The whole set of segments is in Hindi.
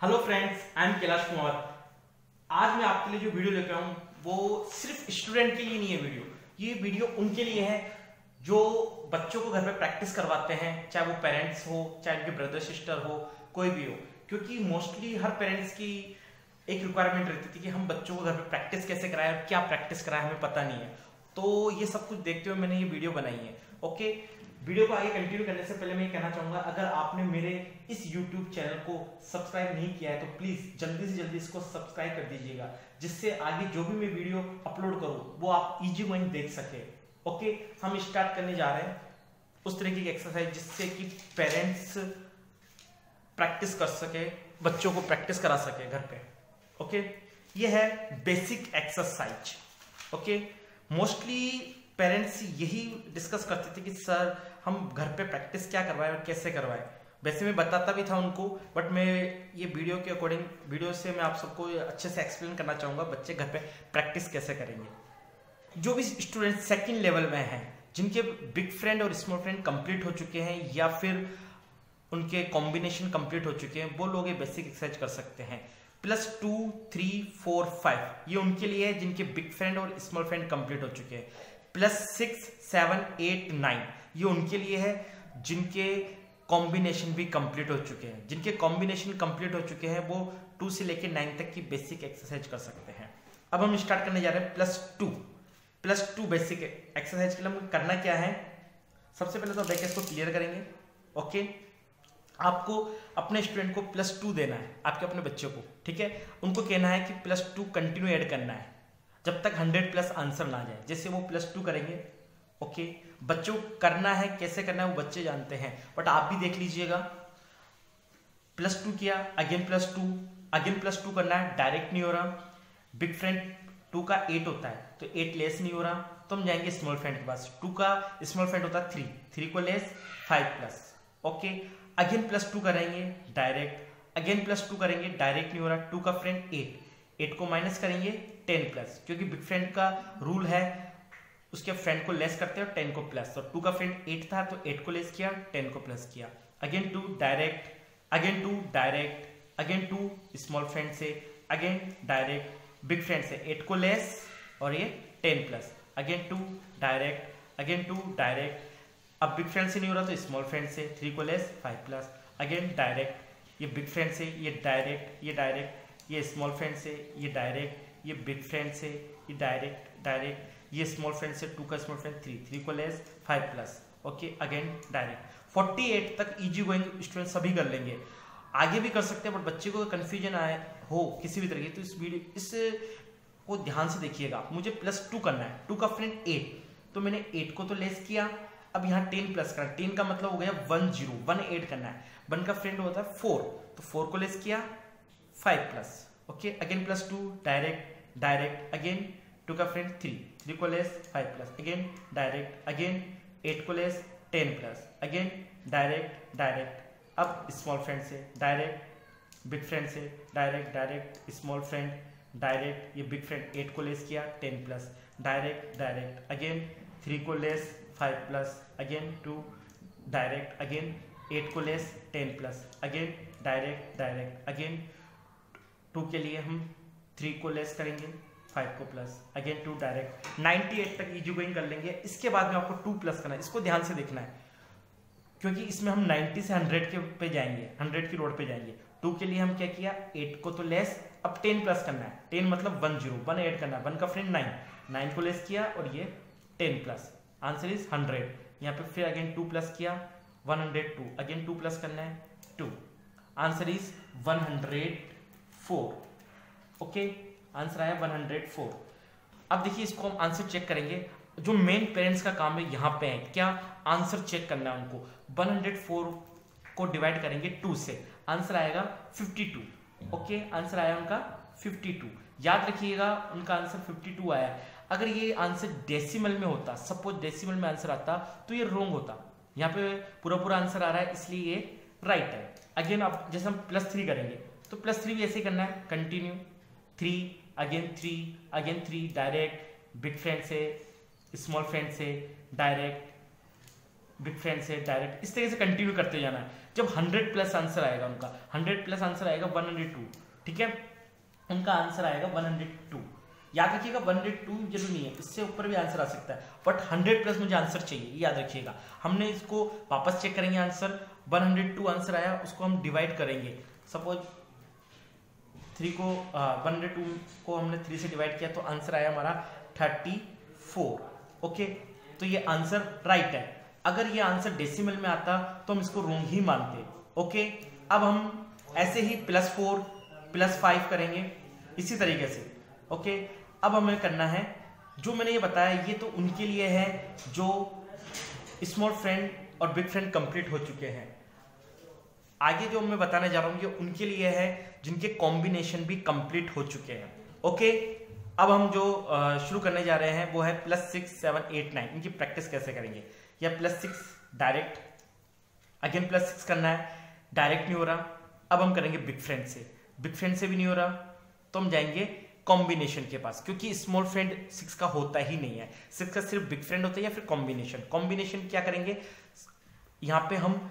Hello friends I am Kailash Kumar आज मैं आपके लिए जो वीडियो लेकर आऊँ, वो सिर्फ़ स्टूडेंट के लिए नहीं है वीडियो ये वीडियो उनके लिए है जो बच्चों को घर पे प्रैक्टिस करवाते हैं, चाहे वो पेरेंट्स हो, चाहे उनके ब्रदर सिस्टर हो, कोई भी हो. क्योंकि मोस्टली हर पेरेंट्स की एक रिक्वायरमेंट रहती थी कि हम बच्चों को घर पे प्रैक्टिस कैसे कराएँ और क्या प्रैक्टिस कराएँ हमें पता नहीं है. तो ये सब कुछ देखते हुए मैंने ये वीडियो बनाई है. ओके वीडियो को आगे कंटिन्यू करने से पहले मैं कहना चाहूँगा, अगर आपने मेरे इस YouTube चैनल को सब्सक्राइब नहीं किया है तो प्लीज़ जल्दी से जल्दी इसको सब्सक्राइब कर दीजिएगा, जिससे आगे जो भी मैं वीडियो अपलोड करूँ, वो आप इजी वन देख सके। ओके हम स्टार्ट करने जा रहे हैं उस तरीके की एक्सरसाइज जिससे कि पेरेंट्स प्रैक्टिस कर सके, बच्चों को प्रैक्टिस करा सके घर पे। ओके ये है basic exercise okay mostly parents यही डिस्कस करते थे कि, सर, हम घर पे प्रैक्टिस क्या करवाएँ और कैसे करवाएँ? वैसे मैं बताता भी था उनको बट मैं ये वीडियो के अकॉर्डिंग वीडियो से मैं आप सबको अच्छे से एक्सप्लेन करना चाहूँगा बच्चे घर पे प्रैक्टिस कैसे करेंगे। जो भी स्टूडेंट सेकेंड लेवल में हैं, जिनके बिग फ्रेंड और स्मॉल फ्रेंड कंप्लीट हो चुके हैं या फिर उनके कॉम्बिनेशन कंप्लीट हो चुके हैं, वो लोग ये बेसिक एक्सरसाइज कर सकते हैं। Plus two three four five ये उनके लिए है जिनके बिग फ्रेंड और स्मॉल फ्रेंड कंप्लीट हो चुके हैं। Plus six, seven, eight, nine. ये उनके लिए है, जिनके कॉम्बिनेशन भी कंप्लीट हो चुके हैं। जिनके कॉम्बिनेशन कंप्लीट हो चुके हैं, वो टू से लेके नाइन तक की बेसिक एक्सरसाइज कर सकते हैं। अब हम स्टार्ट करने जा रहे हैं plus two plus two basic exercise के लिए हम करना क्या है? सबसे पहले तो ब्रैकेट को क्लियर करेंगे। ओके आपको अपने स्टूडेंट को प्लस टू देना है, आपके अपने बच्चों को। ठीक है? उनको कहना है कि प्लस टू कंटिन्यू ऐड करना है। जब तक हंड्रेड प्लस आंसर ना जाए, जैसे वो प्लस टू करेंगे, ओके? बच्चों, करना है, कैसे करना है, वो बच्चे जानते हैं। बट आप भी देख लीजिएगा, प्लस टू किया, again plus two, again plus two करना है, डायरेक्ट नहीं हो रहा। बिग फ्रेंड टू का एट होता है तो एट लेस नहीं हो रहा। तो हम जाएँगे स्मॉल फ्रेंड के पास। टू का स्मॉल फ्रेंड होता है थ्री थ्री को less, five plus, okay? Again plus two करेंगे, डायरेक्ट। अगेन प्लस टू करेंगे, डायरेक्ट नहीं हो रहा। टू का फ्रेंड एट। एट को माइनस करेंगे टेन प्लस, क्योंकि बिग फ्रेंड का रूल है, उसके फ्रेंड को लेस करते हो, टेन को प्लस। तो टू का फ्रेंड एट था तो एट को लेस किया, टेन को प्लस किया। Again two direct again two direct again two small friend से अगेन डायरेक्ट बिग फ्रेंड से। एट को लेस और ये ten plus. Again two direct again two direct अब बिग फ्रेंड से नहीं हो रहा तो स्मॉल फ्रेंड से थ्री को less five plus again direct ये बिग फ्रेंड से, ये डायरेक्ट ये डायरेक्ट ये स्मॉल फ्रेंड से, ये डायरेक्ट ये बिग फ्रेंड से, ये डायरेक्ट डायरेक्ट ये स्मॉल फ्रेंड से टू का स्मॉल फ्रेंड थ्री थ्री को less five plus okay again direct forty eight तक इजी गोइंग स्टूडेंट सभी कर लेंगे। आगे भी कर सकते हैं बट बच्चे को कंफ्यूजन आए, हो, किसी भी तरीके तो इस वीडियो इस, को ध्यान से देखिएगा। मुझे प्लस टू करना है। टू का फ्रेंड एट तो मैंने एट को तो लेस किया। अब यहाँ टेन प्लस करना टेन का मतलब हो गया वन ज़ीरो वन एट करना है। वन का फ्रेंड होता है फोर तो फोर को लेस किया। Five plus okay again plus two direct direct again two का फ्रेंड थ्री थ्री को less five plus again direct again eight को less ten plus again direct direct अब स्मॉल फ्रेंड से डायरेक्ट बिग फ्रेंड से direct direct small friend direct ये बिग फ्रेंड एट को लेस किया ten plus direct direct again three को less five plus again two direct again eight को less ten plus again direct direct again two के लिए हम थ्री को लेस करेंगे फाइव को प्लस अगेन टू डायरेक्ट 98 तक इजी गोइंग कर लेंगे. इसके बाद में आपको टू प्लस करना है. इसको ध्यान से देखना है. क्योंकि इसमें हम 90 से 100 के पे जाएँगे. 100 की रोड पे जाएँगे. टू के लिए हम क्या किया? एट को तो लेस अब टेन प्लस करना है. टेन मतलब वन ज़ीरो वन एड करना है. वन का फ्रेंड नाइन नाइन को लेस किया और ये ten plus answer is hundred यहाँ पे फिर अगेन टू प्लस किया. One hundred two again two plus करना है. Two answer is one hundred four okay answer आया 104 अब देखिए इसको हम आंसर चेक करेंगे। जो मेन पेरेंट्स का काम है, यहाँ पे है। क्या आंसर चेक करना है उनको? 104 को डिवाइड करेंगे 2 से। आंसर आएगा 52 ओके आंसर आया उनका 52 याद रखिएगा, उनका आंसर 52 आया। अगर ये आंसर डेसिमल में होता सपोज़ डेसिमल में आंसर आता तो ये रोंग होता। यहाँ पे पूरा पूरा आंसर आ रहा है, इसलिए ये राइट है। अगेन आप जैसे हम प्लस थ्री करेंगे। तो प्लस थ्री भी ऐसे करना है. Continue three again three again three direct big friend से स्मॉल फ्रेंड से डायरेक्ट बिग फ्रेंड से डायरेक्ट इस तरीके से कंटिन्यू करते जाना है. जब 100 प्लस आंसर आएगा उनका. 100 प्लस आंसर आएगा 102 ठीक है? उनका आंसर आएगा 102 याद रखिएगा 102 ज़रूर नहीं है. इससे ऊपर भी आंसर आ सकता है. बट 100 प्लस मुझे आंसर चाहिए. याद रखिएगा. हमने इसको वापस चेक करेंगे आंसर 102 आंसर आया. उसको हम डिवाइड करेंगे. सपोज़ थ्री को वन हंड्रेड टू को हमने थ्री से डिवाइड किया तो आंसर आया हमारा थर्टी फोर ओके तो ये आंसर राइट है. अगर ये आंसर डेसिमल में आता तो हम इसको रोंग ही मानते. ओके अब हम ऐसे ही प्लस फोर प्लस फाइव करेंगे. इसी तरीके से. ओके अब हमें करना है, जो मैंने ये बताया, ये तो उनके लिए है, जो स्मॉल फ्रेंड और बिग फ्रेंड कंप्लीट हो चुके हैं. आगे जो मैं बताने जा रहा हूँ, ये उनके लिए है, जिनके कॉम्बिनेशन भी कंप्लीट हो चुके हैं। ओके अब हम जो शुरू करने जा रहे हैं, वो है plus six seven eight nine इनकी प्रैक्टिस कैसे करेंगे? या plus six direct again plus six करना है डायरेक्ट नहीं हो रहा। अब हम करेंगे बिग फ्रेंड से। बिग फ्रेंड से भी नहीं हो रहा। तो हम जाएँगे कॉम्बिनेशन के पास, क्योंकि स्मॉल फ्रेंड सिक्स का होता ही नहीं है। सिक्स का सिर्फ़ बिग फ्रेंड होता है या फिर कॉम्बिनेशन कॉम्बिनेशन क्या करेंगे? यहाँ पे हम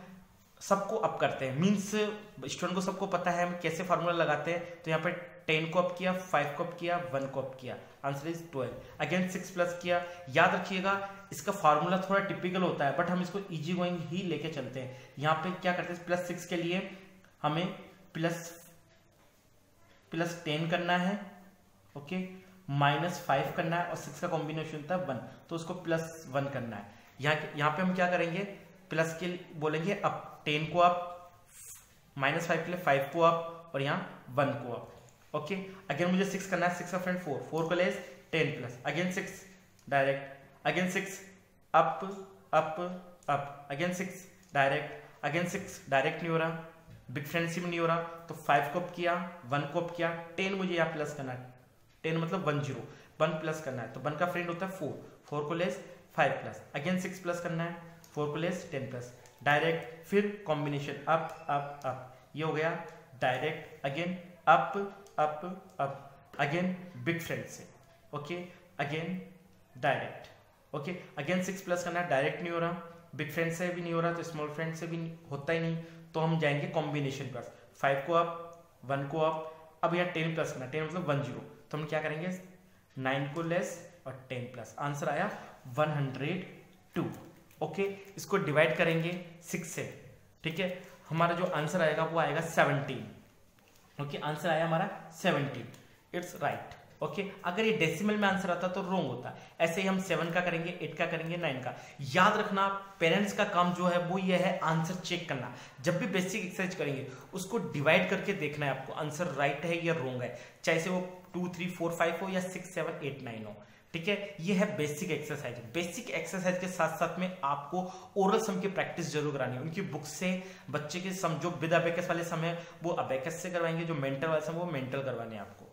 सबको अप करते हैं। मीन्स स्टूडेंट को सबको पता है हम कैसे फार्मूला लगाते हैं। तो यहाँ पे टेन को अप किया फाइव को अप किया वन को अप किया। Answer is twelve again six plus किया। याद रखिएगा, इसका फार्मूला थोड़ा टिपिकल होता है बट हम इसको इजी गोइंग ही लेके चलते हैं। यहाँ पे क्या करते हैं प्लस सिक्स के लिए हमें प्लस प्लस टेन करना है ओके माइनस फाइव करना है और सिक्स का कॉम्बिनेशन होता है वन तो उसको प्लस वन करना है। यहाँ यहाँ पे हम क्या करेंगे? प्लस के बोलेंगे, अब टेन को आप माइनस फाइव के लिए फाइव को आप, और यहाँ वन को आप। ओके अगेन मुझे सिक्स करना है सिक्स का फ्रेंड फोर फोर को less ten plus again six direct again six up up up again six direct again six direct नहीं हो रहा. बिग फ्रेंडशिप नहीं हो रहा. तो फाइव को अप किया वन को अप किया. टेन मुझे यहाँ प्लस करना है. टेन मतलब वन ज़ीरो वन प्लस करना है. तो वन का फ्रेंड होता है फोर फोर को less five plus again six plus करना है. फोर को लेस टेन प्लस। डायरेक्ट फिर कॉम्बिनेशन अप अप अप ये हो गया direct again up up up again big friend से। Okay again direct okay again six plus करना डायरेक्ट नहीं हो रहा। बिग फ्रेंड से भी नहीं हो रहा तो स्मॉल फ्रेंड से भी होता ही नहीं। तो हम जाएँगे कॉम्बिनेशन प्लस फाइव को अप वन को अप अब यहाँ टेन प्लस करना टेन मतलब वन ज़ीरो तो हम क्या करेंगे? नाइन को लेस और टेन प्लस आंसर आया वन हंड्रेड टू ओके, इसको डिवाइड करेंगे सिक्स से, ठीक है? हमारा जो आंसर आएगा वो आएगा सेवनटीन ओके? आंसर आया हमारा सेवनटीन इट्स राइट ओके? अगर ये डेसिमल में आंसर आता तो रोंग होता। ऐसे ही हम सेवन का करेंगे एट का करेंगे नाइन का। याद रखना पेरेंट्स का काम जो है वो ये है आंसर चेक करना। जब भी बेसिक एक्सरसाइज करेंगे, उसको डिवाइड करके देखना है आपको आंसर राइट है या रोंग है। चाहे से वो टू थ्री फोर फाइव हो या सिक्स सेवन एट नाइन हो। ठीक है? ये है बेसिक एक्सरसाइज बेसिक एक्सरसाइज के साथ साथ में आपको ओरल सम की प्रैक्टिस ज़रूर करानी है। उनकी बुक से बच्चे के सम जो विद अबेकस वाले समय वो अबेकस से करवाएँगे, जो मेंटल वाले समय वो मेंटल करवाने आपको।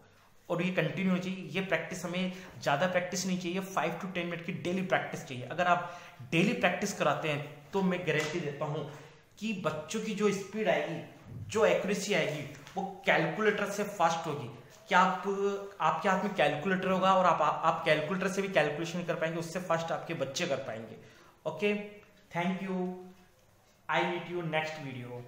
और ये कंटिन्यू होनी चाहिए। ये प्रैक्टिस हमें ज़्यादा प्रैक्टिस नहीं चाहिए। फाइव टू टेन मिनट की डेली प्रैक्टिस चाहिए। अगर आप डेली प्रैक्टिस कराते हैं तो मैं गारंटी देता हूँ कि बच्चों की जो स्पीड आएगी, जो एक्यूरेसी आएगी, वो कैलकुलेटर से फास्ट होगी। क्या आप, आपके हाथ में कैलकुलेटर होगा और आप आप कैलकुलेटर से भी कैलकुलेशन कर पाएँगे, उससे फ़र्स्ट आपके बच्चे कर पाएँगे। Okay thank you I meet you next video